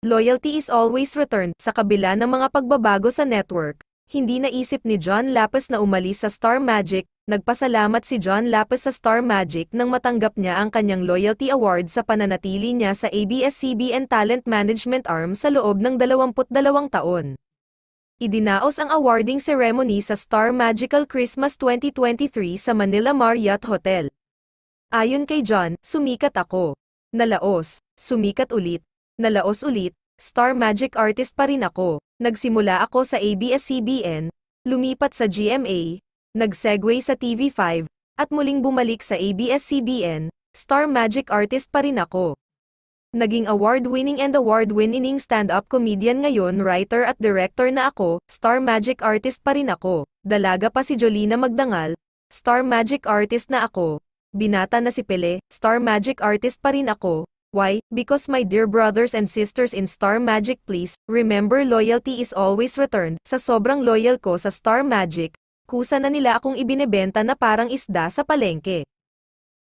Loyalty is always returned sa kabila ng mga pagbabago sa network. Hindi naisip ni John Lapus na umalis sa Star Magic, nagpasalamat si John Lapus sa Star Magic nang matanggap niya ang kanyang Loyalty Award sa pananatili niya sa ABS-CBN Talent Management Arm sa loob ng 22 taon. Idinaos ang awarding ceremony sa Star Magical Christmas 2023 sa Manila Marriott Hotel. Ayon kay John, sumikat ako. Nalaos, sumikat ulit, nalaos ulit, Star Magic artist pa rin ako. Nagsimula ako sa ABS-CBN, lumipat sa GMA, nag-segue sa TV5, at muling bumalik sa ABS-CBN, Star Magic artist pa rin ako. Naging award-winning and award-winning stand-up comedian ngayon writer at director na ako, Star Magic artist pa rin ako. Dalaga pa si Jolina Magdangal, Star Magic artist na ako. Binata na si Pele, Star Magic artist pa rin ako. Why? Because my dear brothers and sisters in Star Magic please, remember loyalty is always returned. Sa sobrang loyal ko sa Star Magic, kusa na nila akong ibinebenta na parang isda sa palengke.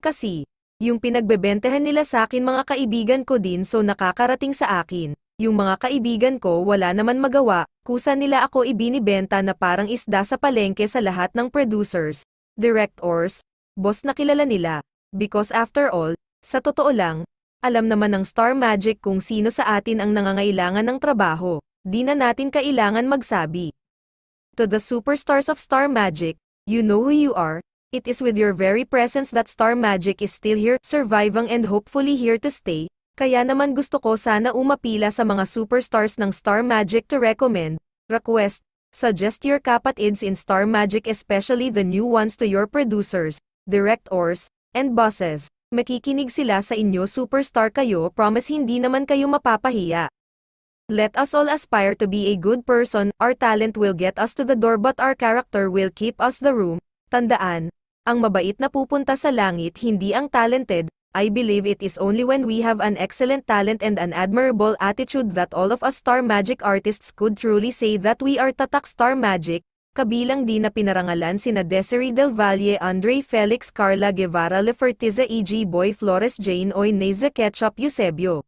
Kasi, yung pinagbebentehan nila sa akin mga kaibigan ko din so nakakarating sa akin. Yung mga kaibigan ko wala naman magawa, kusa nila ako ibinibenta na parang isda sa palengke sa lahat ng producers, directors, boss na kilala nila. Because after all, sa totoo lang, alam naman ng Star Magic kung sino sa atin ang nangangailangan ng trabaho. Di na natin kailangan magsabi. To the superstars of Star Magic, you know who you are. It is with your very presence that Star Magic is still here, surviving and hopefully here to stay. Kaya naman gusto ko sana umapila sa mga superstars ng Star Magic to recommend, request, suggest your kapatids in Star Magic especially the new ones to your producers, directors, and bosses makikinig sila sa inyo superstar kayo promise hindi naman kayo mapapahiya. Let us all aspire to be a good person, our talent will get us to the door but our character will keep us the room. Tandaan, ang mabait na pupunta sa langit hindi ang talented, I believe it is only when we have an excellent talent and an admirable attitude that all of us star magic artists could truly say that we are tatak star magic, kabilang din na pinarangalan sina Desiree Del Valle, Andre Felix, Carla Guevara Lefertiza E.G. Boy Flores Jane Oy Neza Ketchup Eusebio.